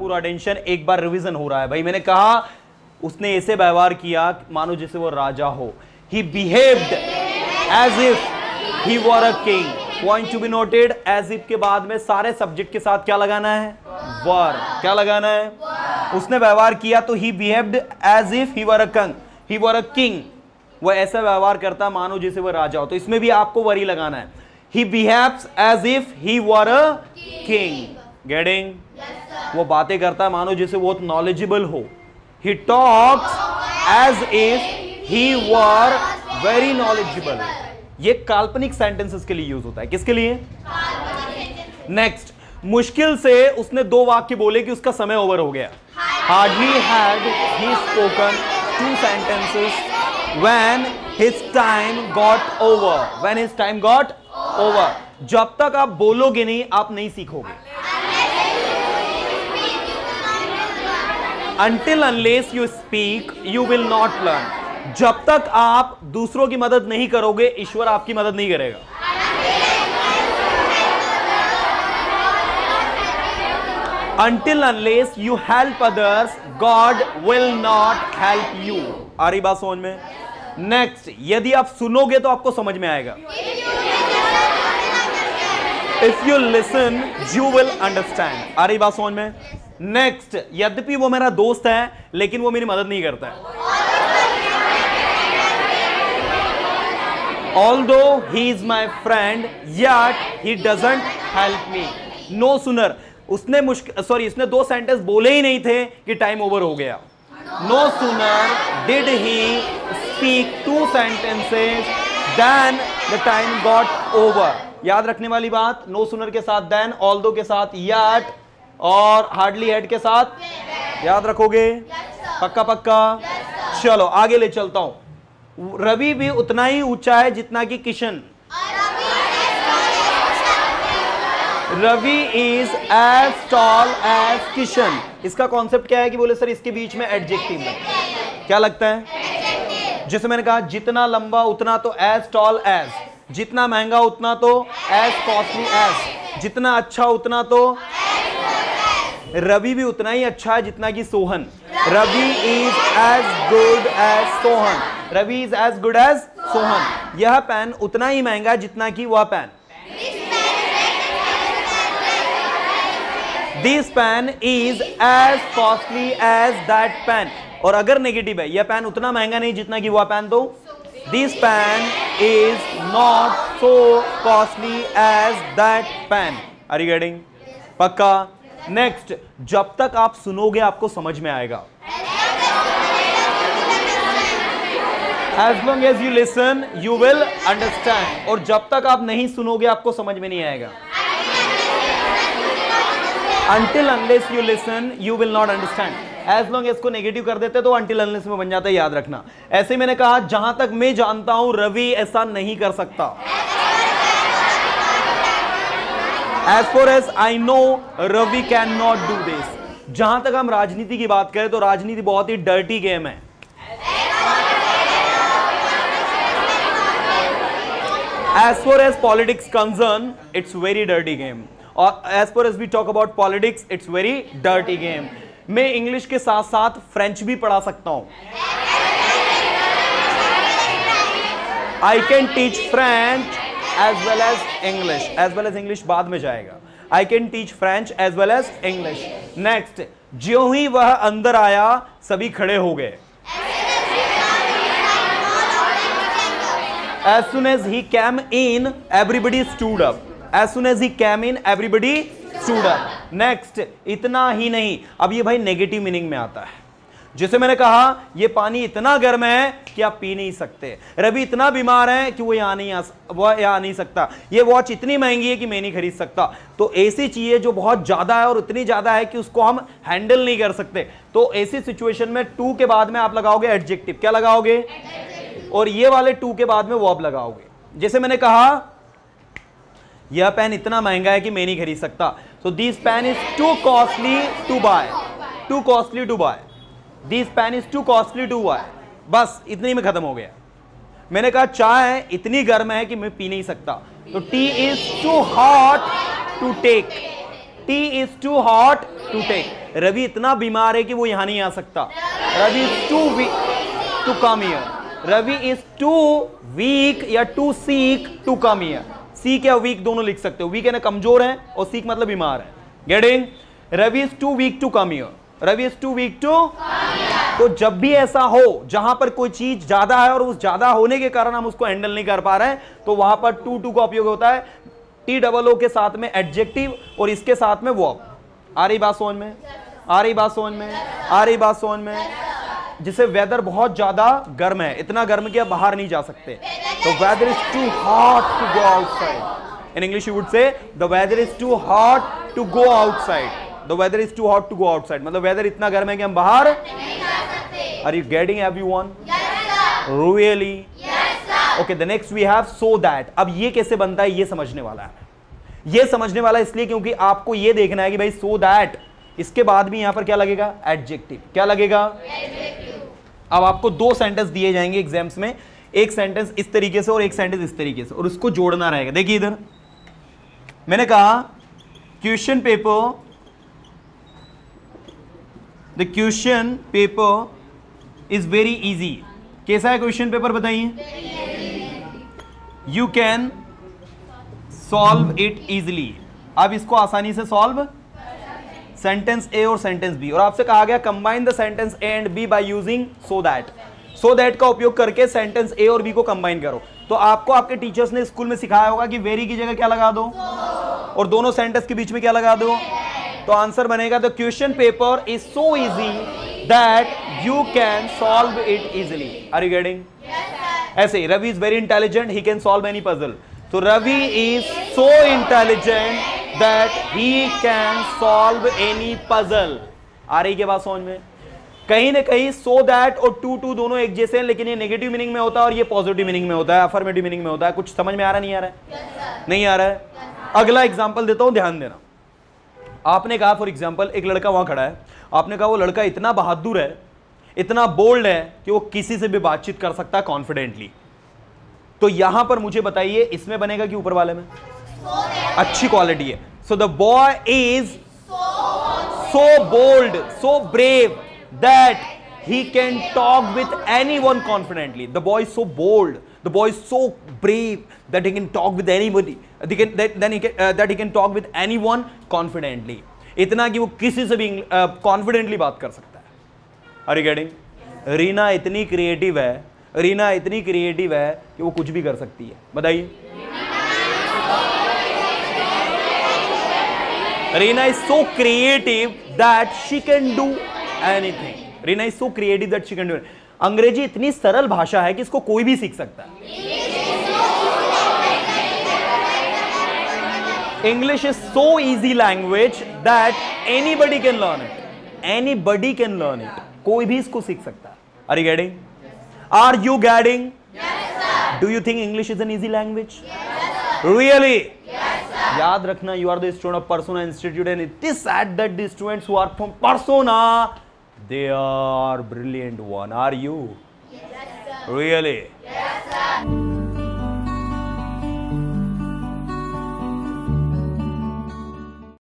पूरा टेंशन एक बार रिवीजन हो रहा है। भाई, मैंने कहा, उसने ऐसे व्यवहार किया, मानो जैसे वो राजा हो। He behaved as if he were a king point to be noted as if के बाद में सारे सब्जेक्ट के साथ क्या लगाना है? वर क्या लगाना है? उसने व्यवहार किया तो he behaved as if he were a king he were a king वह ऐसा व्यवहार करता, मानो जैसे वह राजा हो। तो इसमें भी आपको वरी लगाना है। He behaves as if he were a king getting वो बातें करता है मानो जैसे वो नॉलेजेबल हो। He talks as if he were very knowledgeable ये काल्पनिक सेंटेंसेस के लिए यूज़ होता है। किसके लिए? नेक्स्ट मुश्किल से उसने दो वाक्य बोले कि उसका समय ओवर हो गया। Hardly had he spoken two sentences when his time got over when his time got over जब तक आप बोलोगे नहीं आप नहीं सीखोगे। Until unless you speak you will not learn जब तक आप दूसरों की मदद नहीं करोगे, ईश्वर आपकी मदद नहीं करेगा। Until unless you help others God will not help you आ रही बात समझ में? नेक्स्ट यदि आप सुनोगे तो आपको समझ में आएगा। If you listen you will understand आ रही बात समझ में? नेक्स्ट यद्यपि वो मेरा दोस्त है, लेकिन वो मेरी मदद नहीं करता है। Though he is my friend yet he doesn't help me no sooner उसने मुश्किल सॉरी इसने दो सेंटेंस बोले ही नहीं थे कि टाइम ओवर हो गया। No sooner did he speak two sentences then the time got over याद रखने वाली बात नो no सुनर के साथ देन ऑल दो के साथ याट और हार्डली हेड के साथ याद रखोगे? पक्का पक्का? चलो, आगे ले चलता हूँ। रवि भी उतना ही ऊँचा है जितना कि Kishan. Ravi is as tall as Kishan. इसका कॉन्सेप्ट क्या है कि बोले, सर, इसके बीच में एडजेक्टिव लगता क्या लगता है? जैसे मैंने कहा, जितना लंबा उतना तो एज टॉल एज जितना महँगा उतना तो एज कॉस्टली एज जितना अच्छा उतना तो रवि भी उतना ही अच्छा है जितना कि Sohan. Ravi is as good as Sohan. Ravi is as good as Sohan. यह पेन उतना ही महँगा है जितना कि वह pen this pen is as costly as that pen और अगर नेगेटिव है, यह पेन उतना महँगा नहीं जितना कि वह पेन तो। This pen is not so costly as that pen are you getting पक्का? नेक्स्ट जब तक आप सुनोगे, आपको समझ में आएगा। As long as you listen you will understand और जब तक आप नहीं सुनोगे, आपको समझ में नहीं आएगा। Until unless you listen you will not understand as long as को नेगेटिव कर देते तो अंटिल unless में बन जाता है, याद रखना। ऐसे मैंने कहा, जहाँ तक मैं जानता हूँ, रवि ऐसा नहीं कर सकता। As far as I know Ravi can not do this जहाँ तक हम राजनीति की बात करें तो राजनीति बहुत ही डर्टी गेम है। As far as politics concern it's very dirty game और as per as we talk about politics it's very dirty game मैं इंग्लिश के साथ साथ फ्रेंच भी पढ़ा सकता हूँ। I can teach French as well as English as well as English बाद में जाएगा. I can teach French as well as English next ज्यो ही वह अंदर आया, सभी खड़े हो गए. As soon as he came in, everybody stood up. As soon as he came in, everybody stood up. Next, इतना ही नहीं. अब ये भाई नेगेटिव मीनिंग में आता है. जैसे मैंने कहा ये पानी इतना गर्म है कि आप पी नहीं सकते। रवि इतना बीमार है कि वो यहाँ नहीं आ वो यहाँ नहीं सकता। ये वॉच इतनी महँगी है कि मैं नहीं खरीद सकता। तो ऐसी चीज़ें जो बहुत ज़्यादा है और इतनी ज़्यादा है कि उसको हम हैंडल नहीं कर सकते। तो ऐसी सिचुएशन में टू के बाद में आप लगाओगे एडजेक्टिव क्या लगाओगे? और ये वाले टू के बाद में वर्ब लगाओगे। जैसे मैंने कहा यह पेन इतना महँगा है कि मैं नहीं खरीद सकता। So this pen is too costly to buy too costly to buy this pen is too costly to buy बस, इतनी में खत्म हो गया। मैंने कहा, चाय इतनी गर्म है कि मैं पी नहीं सकता। तो tea is too hot to take tea is too hot to take Ravi इतना बीमार है कि वो यहाँ नहीं आ सकता। Ravi is too weak to come here Ravi is too weak या too sick to come here sick या वीक दोनों लिख सकते हो। वीक है ना, कमज़ोर है और सीक मतलब बीमार है। Getting Ravi is too weak to come here Ravi is too weak to तो जब भी ऐसा हो, जहाँ पर कोई चीज़ ज़्यादा है और उस ज़्यादा होने के कारण हम उसको हैंडल नहीं कर पा रहे हैं तो वहाँ पर टू टू का उपयोग होता है। टी डबल ओ के साथ में एडजेक्टिव और इसके साथ में वर्ब आ रही बात समझ में? आ रही बात समझ में? आ रही बात समझ में? जिसे वेदर बहुत ज़्यादा गर्म है, इतना गर्म कि आप बाहर नहीं जा सकते। तो weather is too hot to go outside in English you would say the weather is too hot to go outside the weather is too hot to go outside मतलब वेदर इतना गर्म है कि हम बाहर are you getting everyone really okay the next we have so that अब ये कैसे बनता है ये समझने वाला है। ये समझने वाला इसलिए क्योंकि आपको ये देखना है कि भाई सो so दैट इसके बाद भी यहाँ पर क्या लगेगा? एडजेक्टिव क्या लगेगा? Adjective. अब आपको दो सेंटेंस दिए जाएँगे एग्ज़ाम्स में। एक सेंटेंस इस तरीके से और एक सेंटेंस इस तरीके से। और उसको जोड़ना रहेगा। देखिए इधर। मैंने कहा question paper the question paper is very easy कैसा है क्वेश्चन पेपर बताइए? You can solve it easily अब इसको आसानी से सॉल्व सेंटेंस ए और सेंटेंस बी और आपसे कहा गया combine the sentence A and B by using so that so that का उपयोग करके सेंटेंस ए और बी को कंबाइन करो. तो आपको आपके टीचर्स ने स्कूल में सिखाया होगा कि वेरी की जगह क्या लगा दो? और दोनों सेंटेंस के बीच में क्या लगा दो? तो आंसर बनेगा the question paper is so easy that you can solve it easily are you getting ऐसे Ravi is very intelligent he can solve any puzzle तो Ravi is so intelligent that he can solve any puzzle आ रही के बात समझ में? कहीं ना कहीं सो दैट और टू टू दोनों एक जैसे हैं लेकिन ये नेगेटिव मीनिंग में होता है और ये पॉजिटिव मीनिंग में होता है अफर्मेटिव मीनिंग में होता है। कुछ समझ में आ रहा नहीं आ रहा है? Yes, नहीं आ रहा है? Yes, अगला एग्ज़ाम्पल देता हूँ ध्यान देना। आपने कहा फॉर एग्ज़ाम्पल एक लड़का वहाँ खड़ा है। आपने कहा, वो लड़का इतना बहादुर है, इतना बोल्ड है कि वो किसी से भी बातचीत कर सकता है कॉन्फिडेंटली तो यहाँ पर मुझे बताइए, इसमें बनेगा कि ऊपर वाले में? अच्छी क्वालिटी है। So the boy is so bold so brave that he can talk with anyone confidently. The boy is so bold the boy is so brave that he can talk with anybody. They can, that, then he can, uh, that he can talk with anyone confidently. इतना कि वो किसी से भी confidently uh, बात कर सकता है। आर यू गेटिंग रीना इतनी क्रिएटिव है रीना इतनी क्रिएटिव है कि वो कुछ भी कर सकती है। बताइए। Reena is so creative that she can do anything Reena is so creative that she can do Angrezi इतनी सरल भाषा है कि इसको कोई भी सीख सकता है। English is so easy language that anybody can learn it anybody can learn it कोई भी इसको सीख सकता है। Are you getting are you getting do you think English is an easy language really याद रखना you are the student of Persona Institute and it is said that the students who are from Persona they are brilliant one. Are you? Yes, really? Yes,